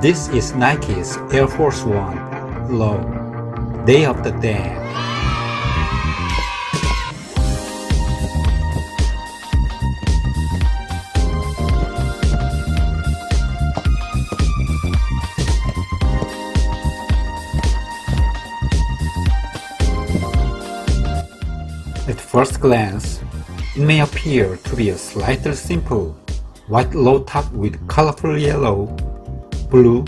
This is Nike's Air Force One Low Day of the Dead. At first glance, it may appear to be a slightly simple white low top with colorful yellow, blue,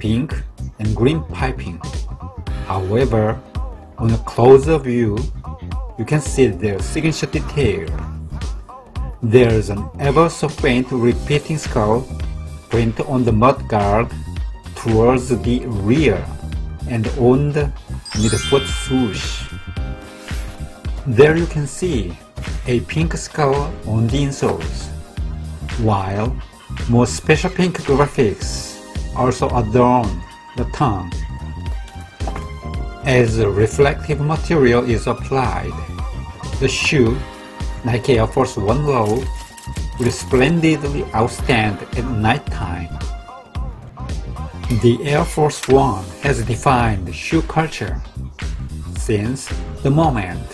pink, and green piping. However, on a closer view, you can see their signature detail. There's an ever so faint repeating skull print on the mudguard towards the rear and on the midfoot swoosh. There you can see a pink skull on the insoles, while more special pink graphics also adorn the tongue. As reflective material is applied, the shoe, Nike Air Force One Low, will splendidly outstand at nighttime. The Air Force One has defined shoe culture since the moment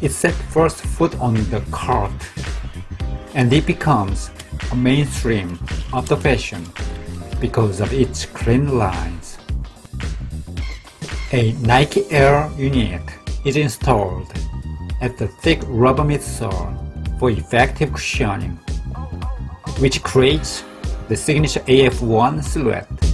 it set first foot on the cart, and it becomes a mainstream of the fashion because of its clean lines. A Nike Air unit is installed at the thick rubber midsole for effective cushioning, which creates the signature AF1 silhouette.